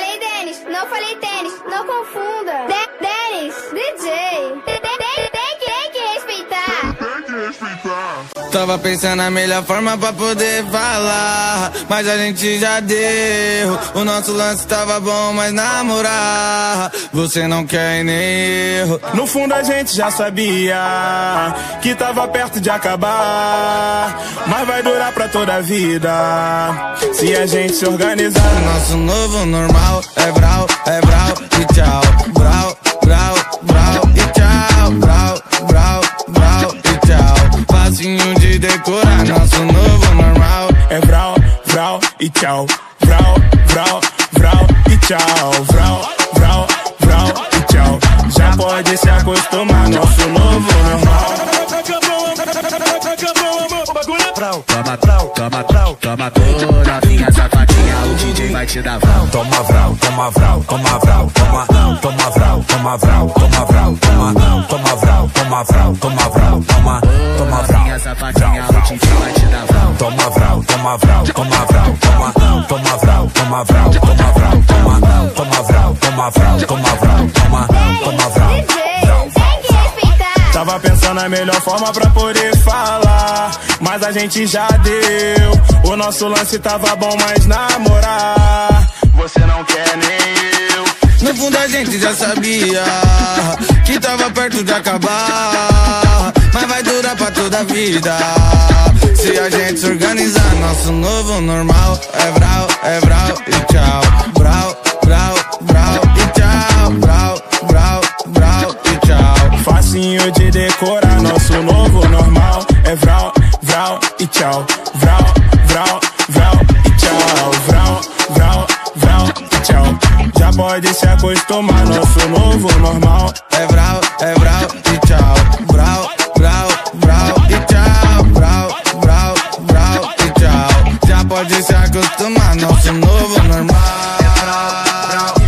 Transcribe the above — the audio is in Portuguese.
Falei Denis, não falei tênis, não confunda. Tava pensando na melhor forma pra poder falar. Mas a gente já deu. O nosso lance tava bom, mas namorar. Você não quer nem erro. No fundo a gente já sabia que tava perto de acabar. Mas vai durar pra toda a vida. Se a gente se organizar. Nosso novo normal é Vral, é Vral e tchau. E tchau. Vral, Vral, Vral e tchau. Vral, Vral, Vral e tchau. Já pode se acostumar. Nosso novo normal. Vrau, toma vrau, toma vrau, toma toda minha safadinha, o DJ vai te dar vrau. Toma vrau, toma vrau, toma vrau, toma, toma vrau, toma vrau, toma vrau, toma, toma vrau, toma vrau, toma vrau, toma, toma vrau. Minha safadinha, o DJ vai te dar vrau. Toma vrau, toma vrau, toma toma, toma vrau, toma vrau, toma vrau, toma, toma vrau, toma vrau, toma vrau, toma, toma. Tava pensando na melhor forma pra poder falar. Mas a gente já deu. O nosso lance tava bom, mas namorar. Você não quer nem eu. No fundo a gente já sabia que tava perto de acabar. Mas vai durar pra toda a vida. Se a gente se organizar, nosso novo normal é Vral, é Vral de decorar. Nosso novo normal é vral, vral e tchau. Vral, vral, vral e tchau. Vral, vral, vral e tchau. Já pode se acostumar. Nosso novo normal é vral, é vral e tchau. Vral, vral, vral e tchau. Vral, vral, vral e tchau. Já pode se acostumar. Nosso novo normal. É vral, vral.